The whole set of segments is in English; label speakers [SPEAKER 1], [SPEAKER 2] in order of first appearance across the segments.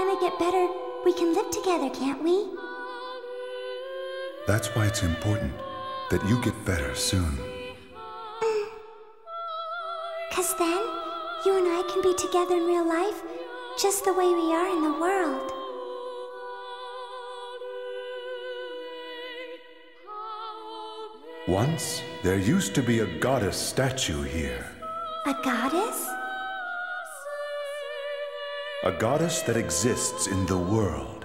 [SPEAKER 1] finally get better, we can live together, can't we?
[SPEAKER 2] That's why it's important that you get better soon. Mm.
[SPEAKER 1] Cause then, you and I can be together in real life, just the way we are in the world.
[SPEAKER 2] Once, there used to be a goddess statue here.
[SPEAKER 1] A goddess?
[SPEAKER 2] A goddess that exists in the world.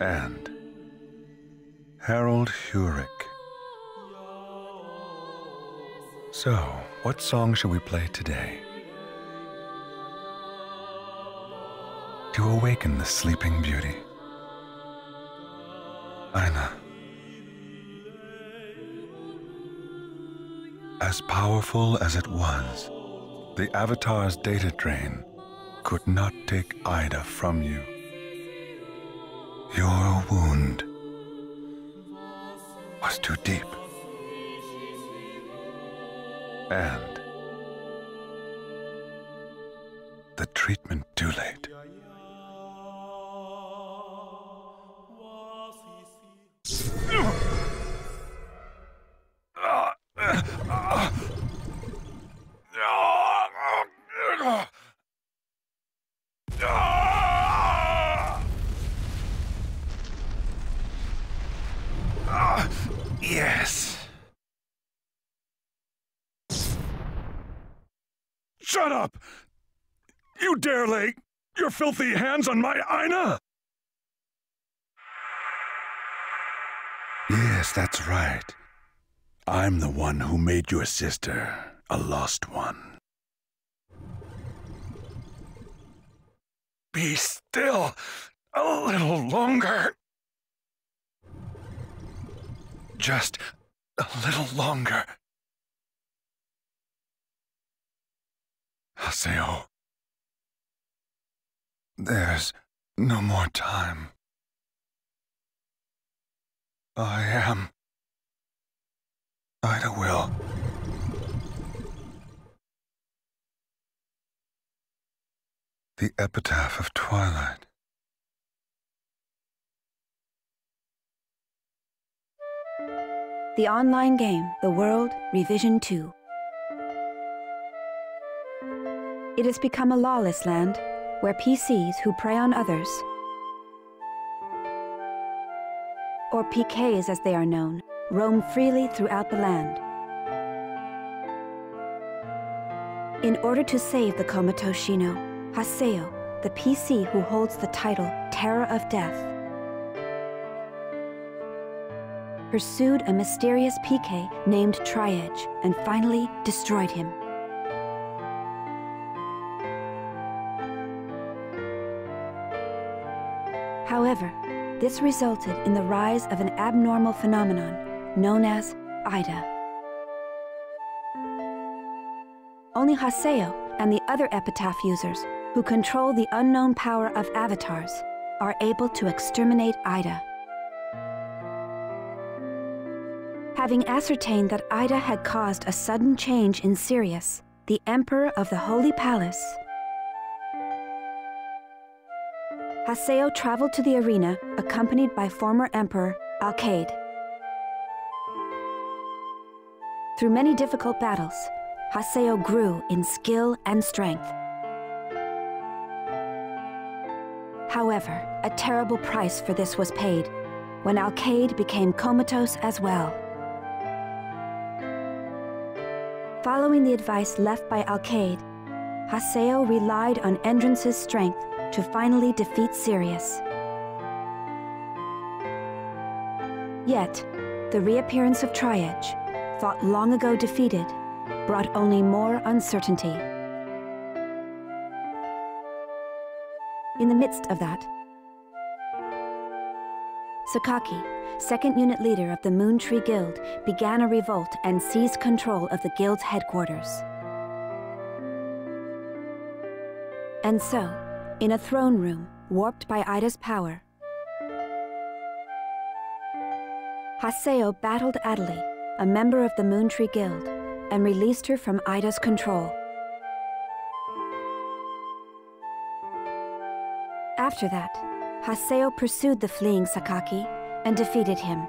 [SPEAKER 1] And Harald Hoerwick. So, what
[SPEAKER 2] song shall we play today? To awaken the sleeping beauty. Aina. As powerful as it was, the Avatar's data drain could not take AIDA from you. Your wound was too deep. And the treatment too late.
[SPEAKER 3] Filthy hands on my Aina?
[SPEAKER 2] Yes, that's right. I'm the one who made your sister a lost one.
[SPEAKER 3] Be still a little longer. Just a little longer. Haseo.
[SPEAKER 2] There's no more time. I am. AIDA will. The epitaph of twilight.
[SPEAKER 4] the online game The World Revision 2. It has become a lawless land where PCs who prey on others, or PKs as they are known, roam freely throughout the land. In order to save the comatose Shino, Haseo, the PC who holds the title Terror of Death, pursued a mysterious PK named Tri-Edge and finally destroyed him. However, this resulted in the rise of an abnormal phenomenon known as AIDA. Only Haseo and the other Epitaph users who control the unknown power of avatars are able to exterminate AIDA. Having ascertained that AIDA had caused a sudden change in Sirius, the Emperor of the Holy Palace, Haseo traveled to the arena accompanied by former Emperor Alkaid. Through many difficult battles, Haseo grew in skill and strength. However, a terrible price for this was paid when Alkaid became comatose as well. Following the advice left by Alkaid, Haseo relied on Endrance's strength to finally defeat Sirius. Yet, the reappearance of Tri-Edge, thought long ago defeated, brought only more uncertainty. In the midst of that, Sakaki, second unit leader of the Moon Tree Guild, began a revolt and seized control of the guild's headquarters. And so, in a throne room warped by AIDA's power. Haseo battled Atoli, a member of the Moontree Guild, and released her from AIDA's control. After that, Haseo pursued the fleeing Sakaki and defeated him.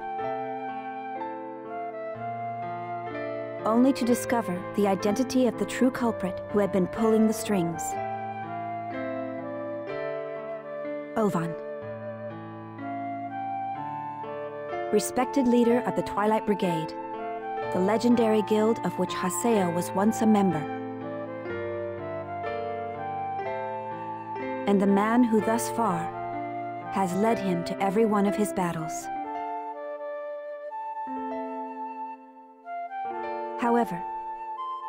[SPEAKER 4] Only to discover the identity of the true culprit who had been pulling the strings. Ovan. Respected leader of the Twilight Brigade, the legendary guild of which Haseo was once a member. And the man who thus far has led him to every one of his battles. However,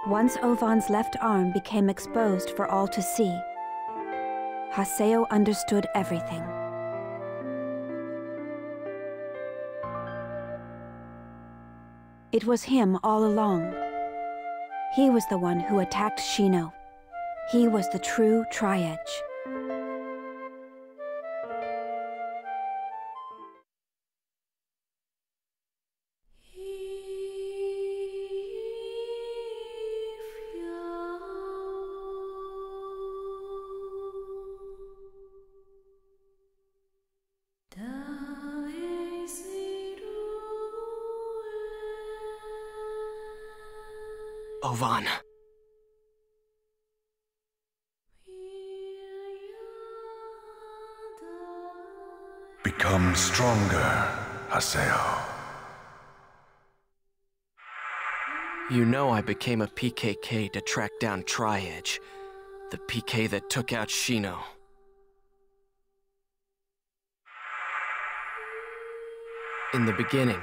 [SPEAKER 4] once Ovan's left arm became exposed for all to see, Haseo understood everything. It was him all along. He was the one who attacked Shino. He was the true Tri-Edge.
[SPEAKER 5] Ovan.
[SPEAKER 2] Become stronger, Haseo.
[SPEAKER 5] You know I became a PKK to track down Tri-Edge, the PK that took out Shino. In the beginning,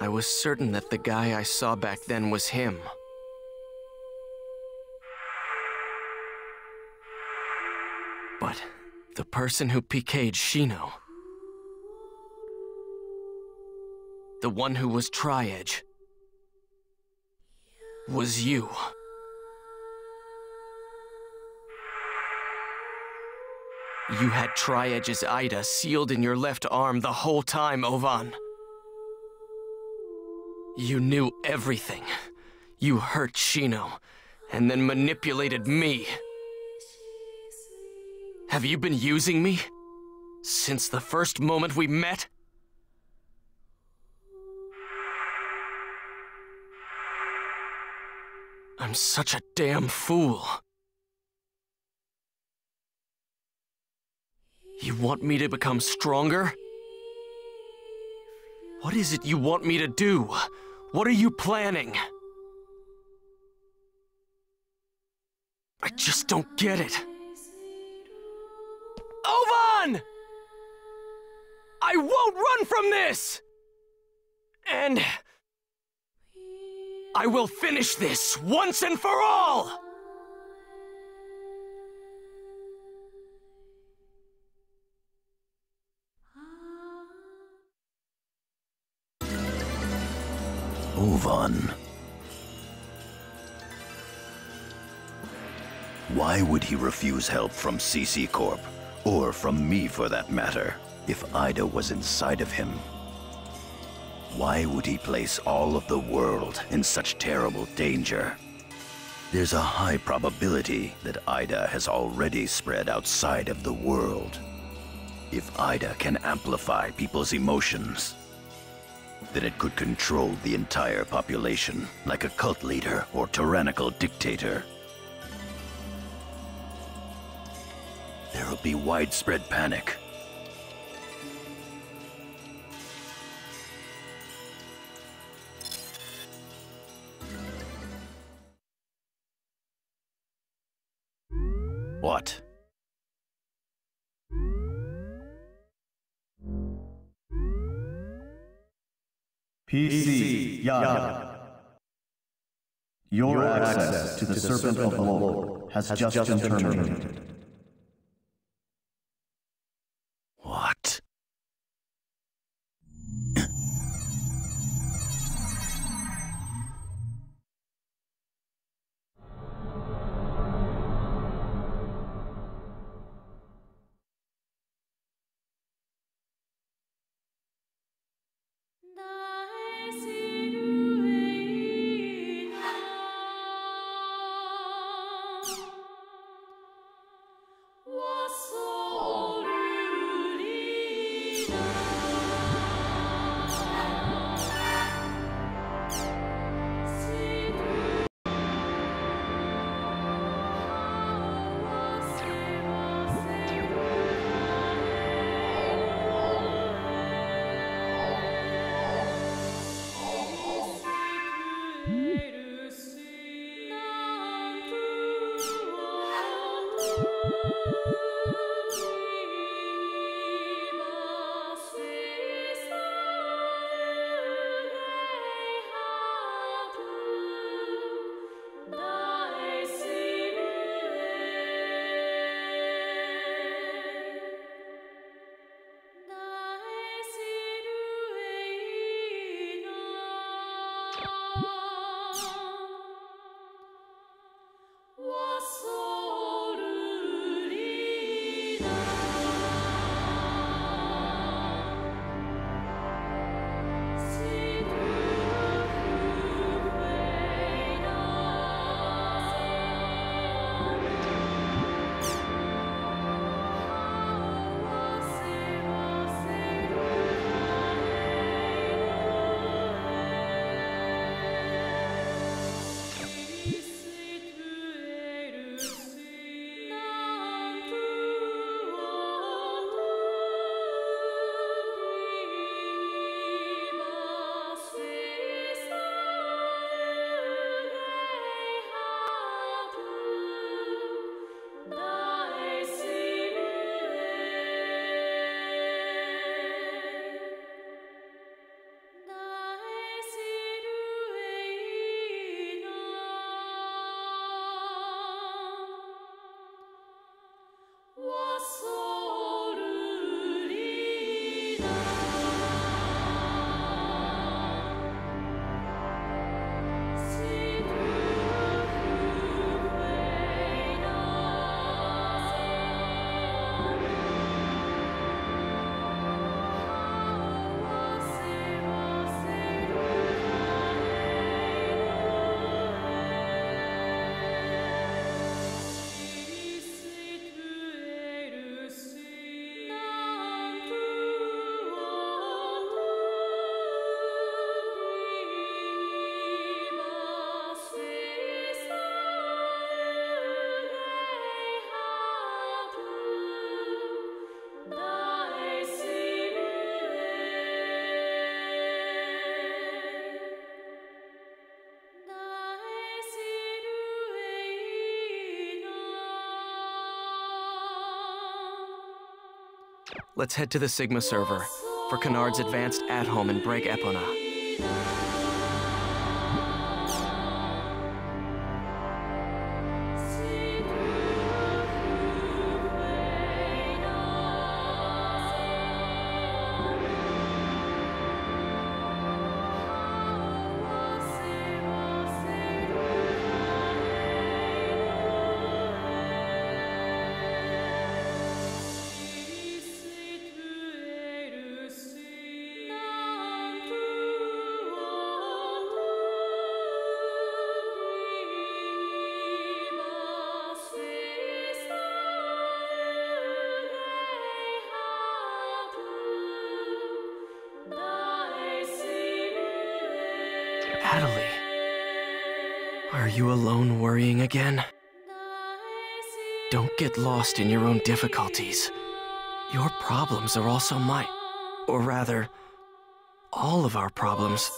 [SPEAKER 5] I was certain that the guy I saw back then was him. But the person who PK'd Shino, the one who was Tri-Edge, was you. You had Tri-Edge's Aida sealed in your left arm the whole time, Ovan. You knew everything. You hurt Shino, and then manipulated me. Have you been using me? Since the first moment we met? I'm such a damn fool. You want me to become stronger? What is it you want me to do? What are you planning? I just don't get it. I won't run from this! And... I will finish this once and for all!
[SPEAKER 6] Ovan. Why would he refuse help from CC Corp? Or from me for that matter, if AIDA was inside of him? Why would he place all of the world in such terrible danger? There's a high probability that AIDA has already spread outside of the world. If AIDA can amplify people's emotions, then it could control the entire population like a cult leader or tyrannical dictator. There'll be widespread panic.
[SPEAKER 7] Your access to the Serpent of the Lord has just been terminated.
[SPEAKER 5] Let's head to the Sigma server for Canard's advanced at-home and break Epona. Lost in your own difficulties. Your problems are also mine. Or rather, all of our problems.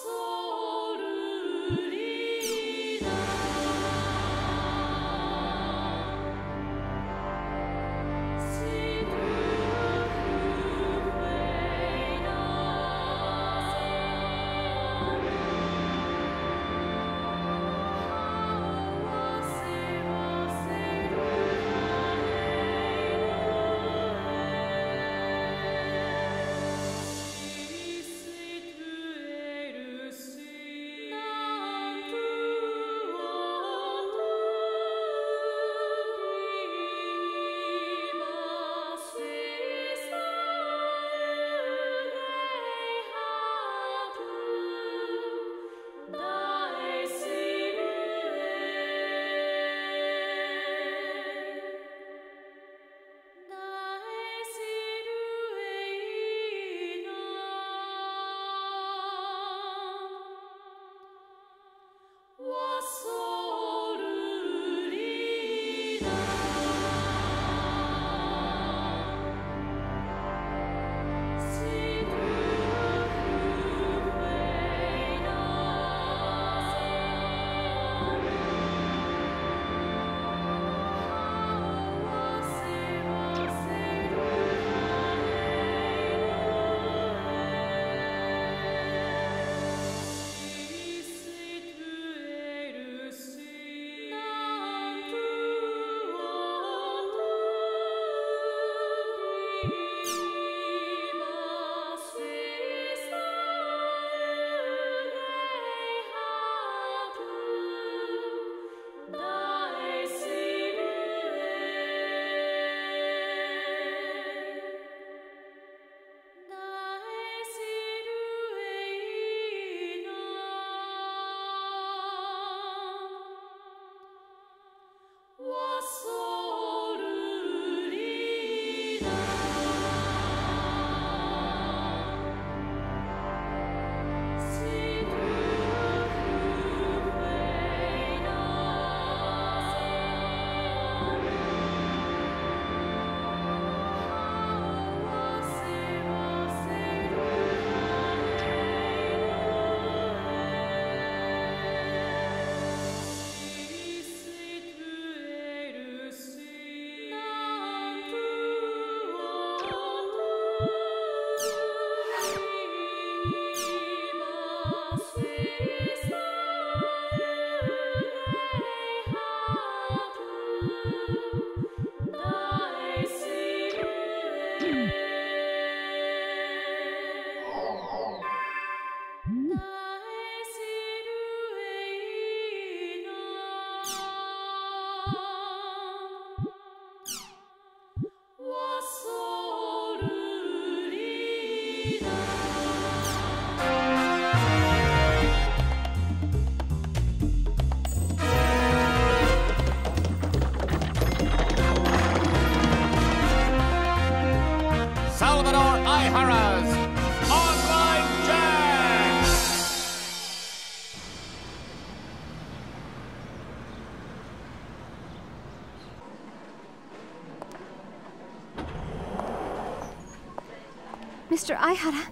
[SPEAKER 8] Aihara.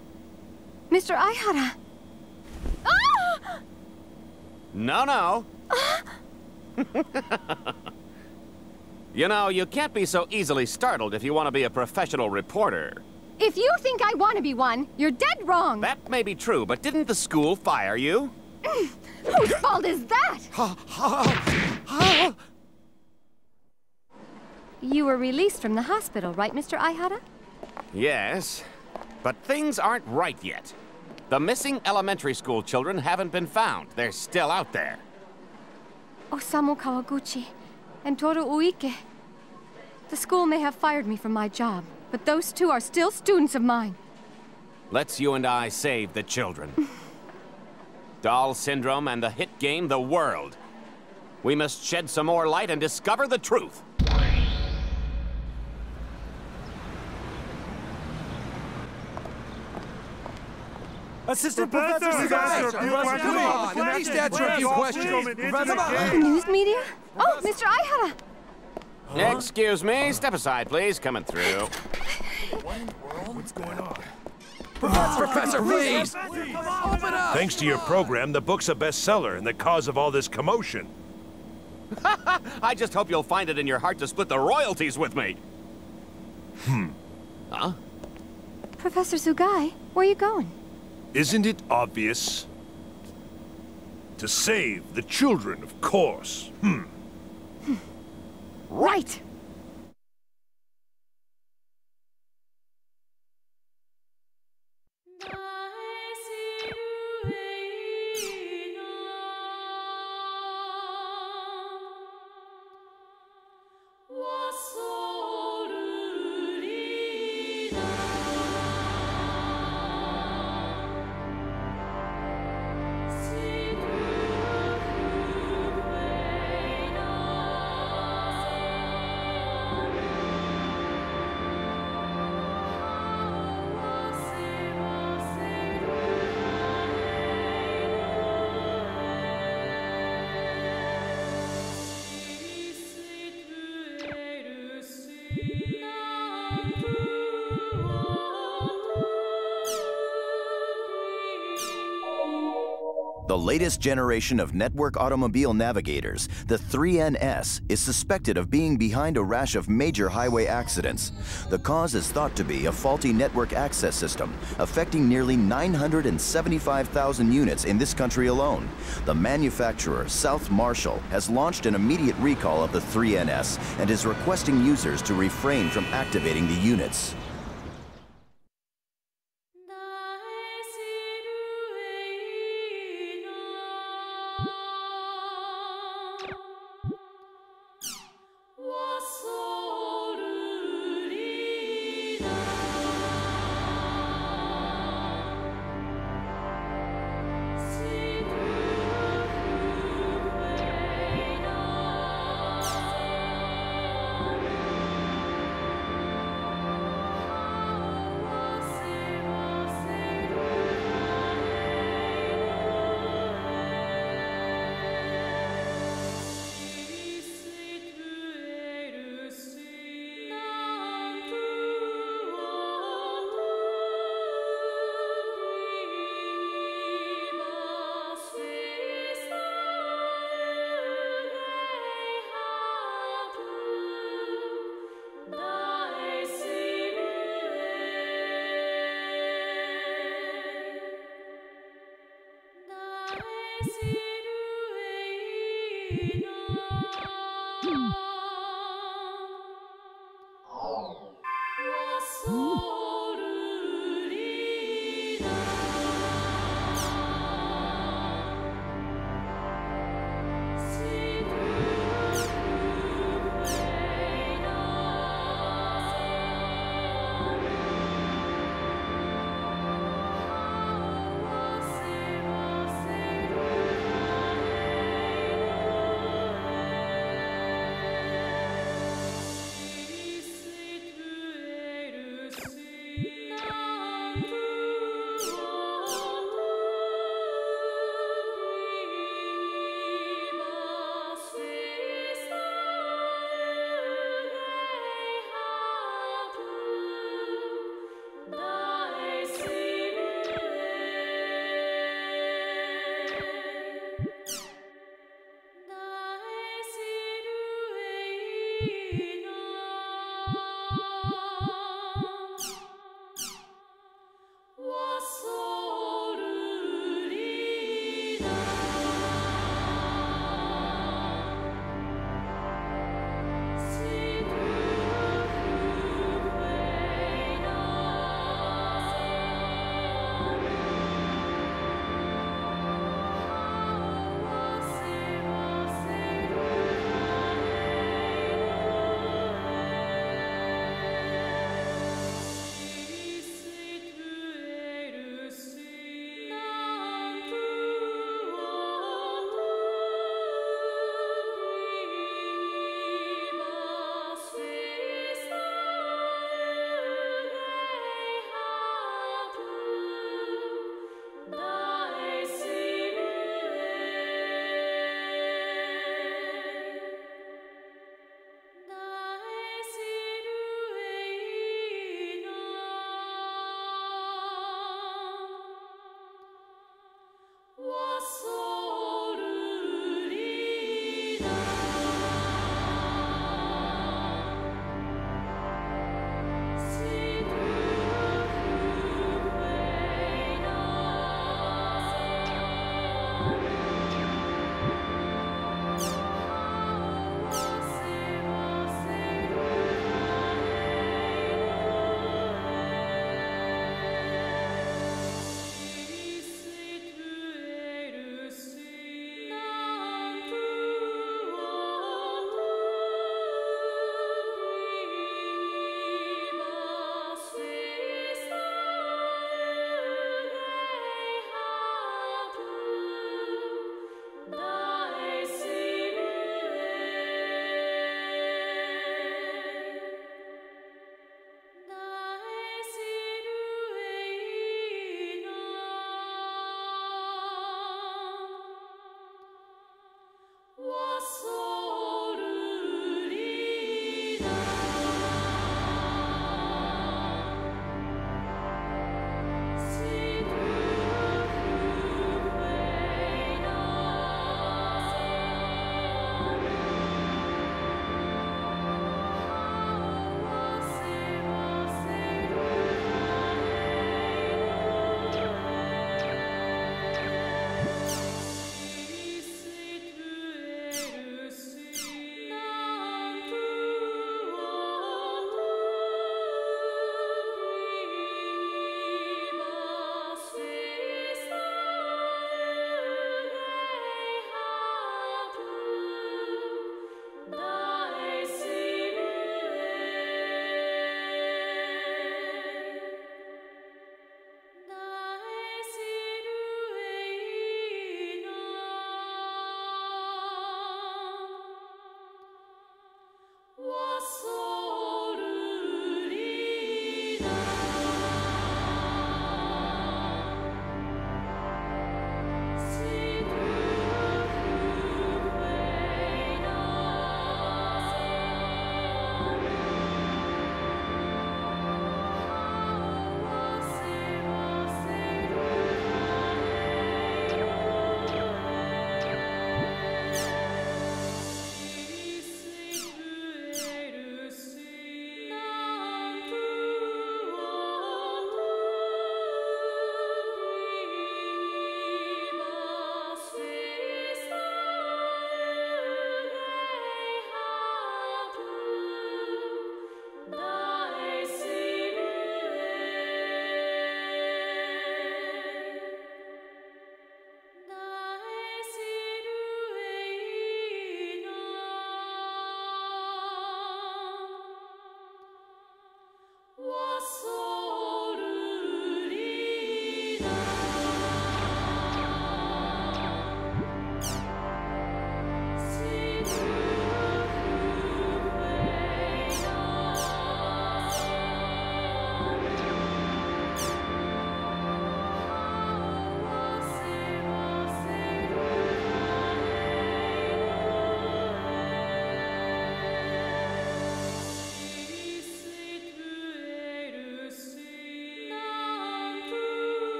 [SPEAKER 8] Mr. Aihara. Ah!
[SPEAKER 9] No, no. you know, you can't be so easily startled if you want to be a professional reporter.
[SPEAKER 8] If you think I want to be one, you're dead wrong.
[SPEAKER 9] That may be true, but didn't the school fire you?
[SPEAKER 8] Whose fault is that? you were released from the hospital, right, Mr. Aihara?
[SPEAKER 9] Yes, but things aren't right yet. The missing elementary school children haven't been found. They're still out there.
[SPEAKER 8] Osamu Kawaguchi and Toru Uike. The school may have fired me from my job, but those two are still students of mine.
[SPEAKER 9] Let's you and I save the children. Doll Syndrome and the hit game The World. We must shed some more light and discover the truth.
[SPEAKER 10] Assistant Professor, Professor, come on, please answer a few questions.
[SPEAKER 8] The news media? Oh, Mr. Aihara!
[SPEAKER 9] Excuse me, step aside, please. Coming through.
[SPEAKER 3] What's going on?
[SPEAKER 10] Professor, please! Open up!
[SPEAKER 3] Thanks to your program, the book's a bestseller and the cause of all this commotion.
[SPEAKER 9] I just hope you'll find it in your heart to split the royalties with me.
[SPEAKER 3] Hmm.
[SPEAKER 9] Huh?
[SPEAKER 8] Professor Sugai, where are you going?
[SPEAKER 3] Isn't it obvious? To save the children, of course. Hmm.
[SPEAKER 8] Right!
[SPEAKER 6] Latest generation of network automobile navigators, the 3NS, is suspected of being behind a rash of major highway accidents. The cause is thought to be a faulty network access system, affecting nearly 975,000 units in this country alone. The manufacturer, South Marshall, has launched an immediate recall of the 3NS and is requesting users to refrain from activating the units.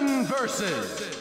[SPEAKER 10] Versus.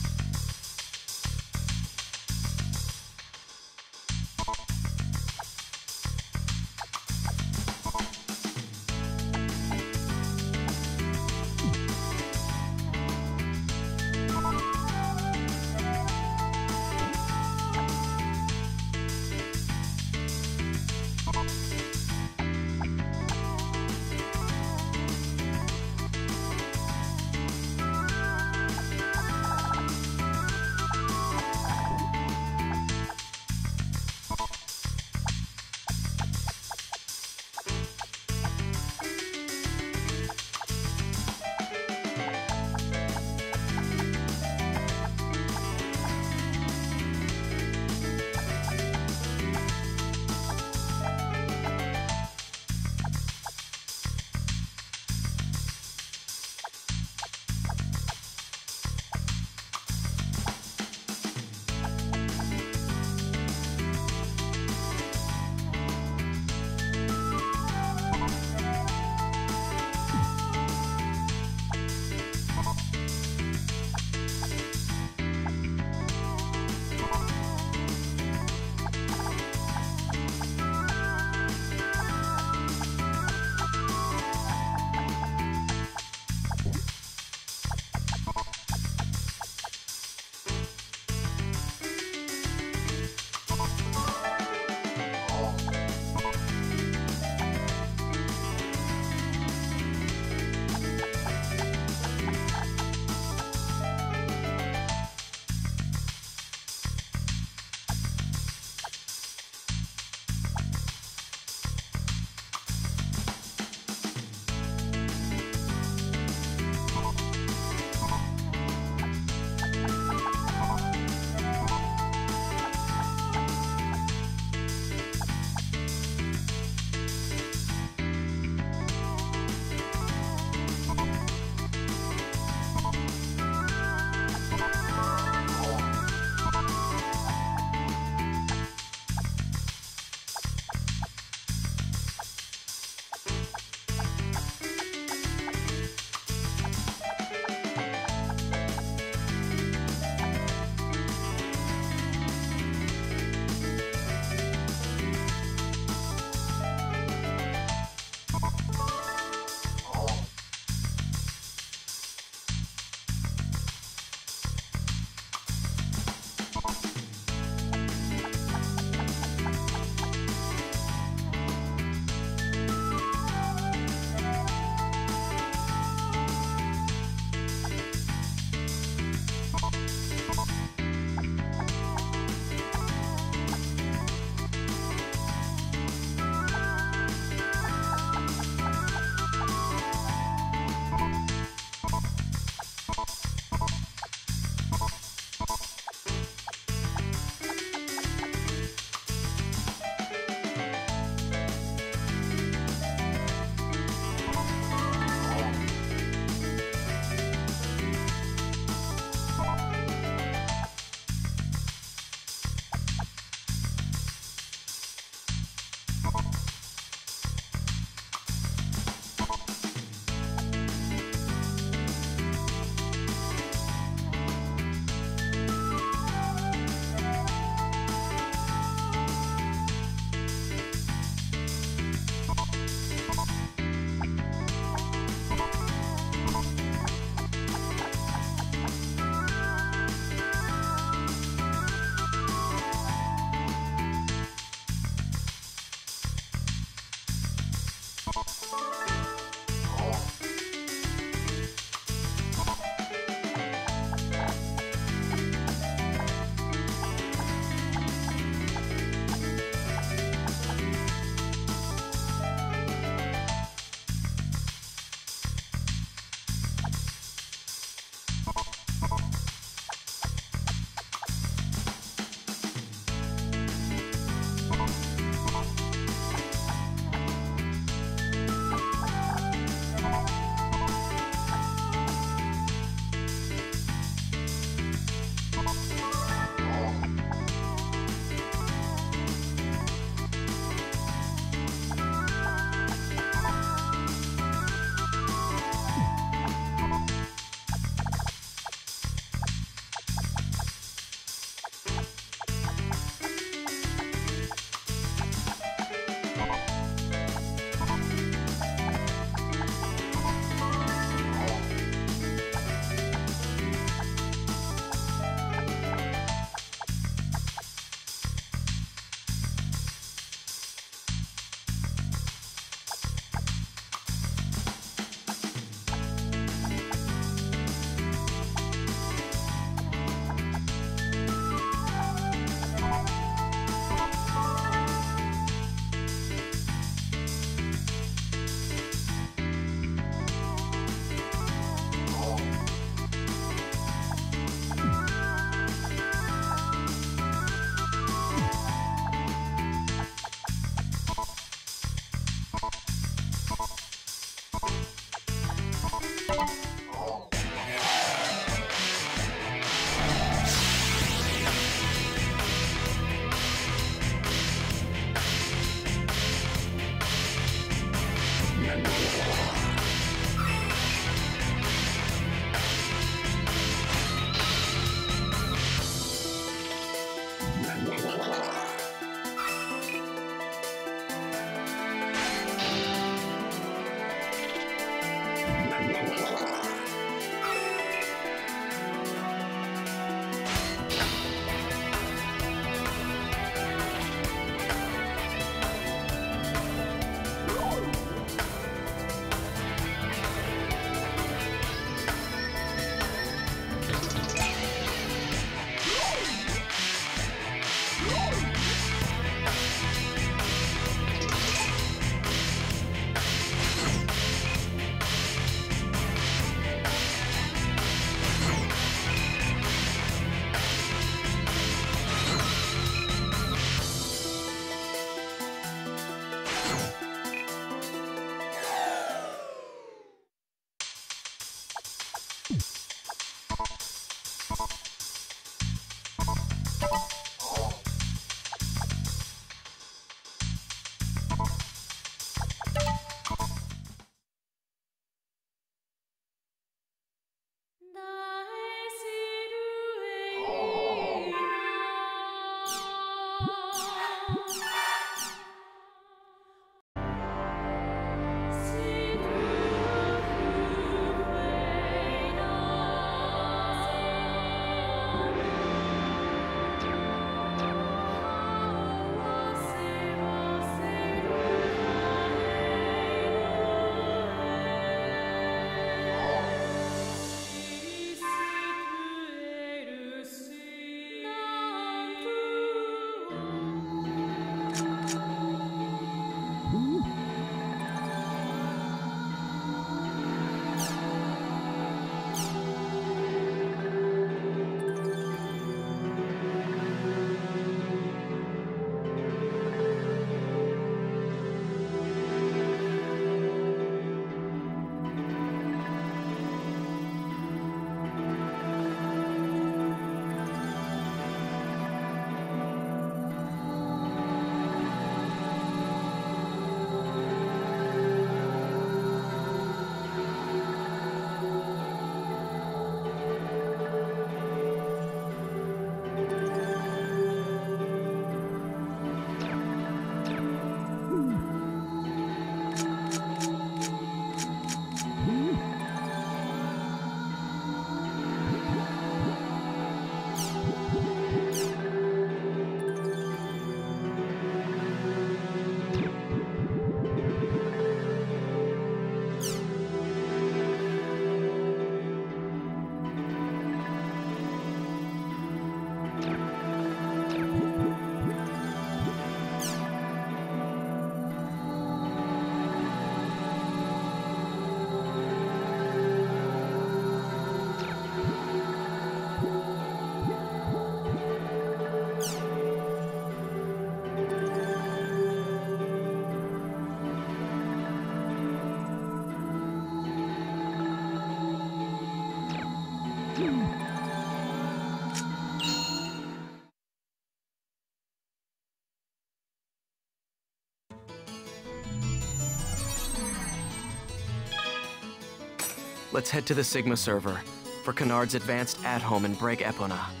[SPEAKER 5] Let's head to the Sigma server for Canard's advanced at-home and Breg Epona.